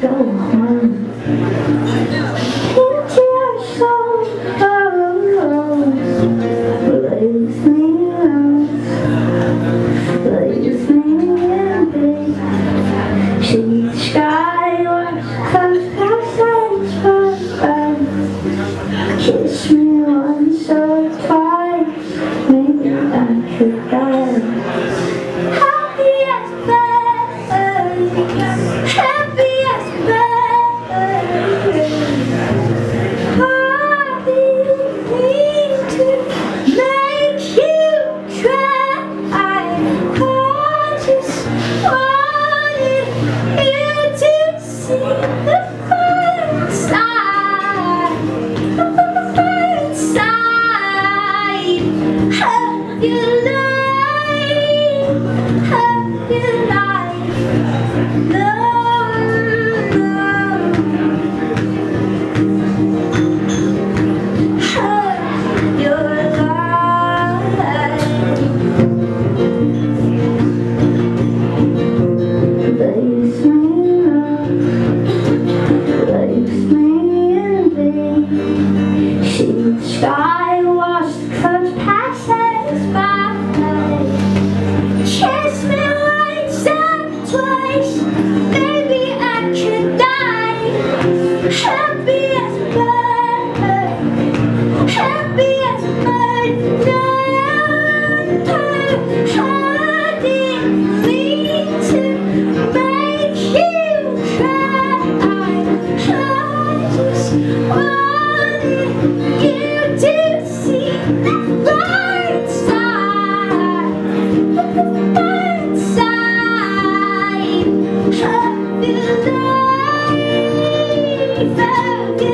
go home. Into your soul, oh, place me out, place me in bed. She's skyward, close passage forever. Kiss me once or twice, maybe I could die. Stop.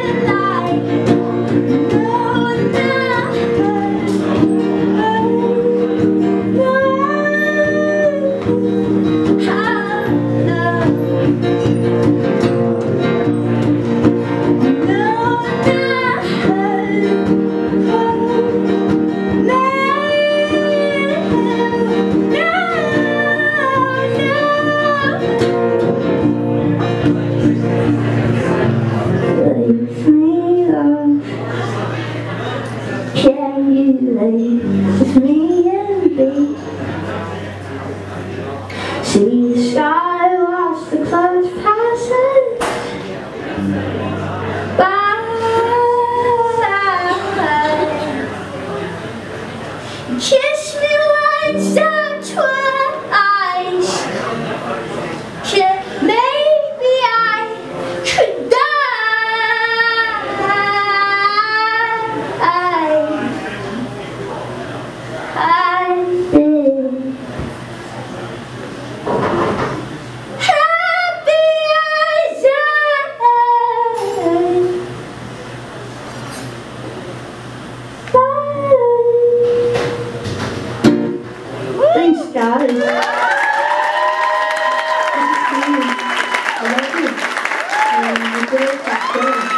you. Can you live with me and me? She's shy. amazing. Thank you. I love you. And we're going to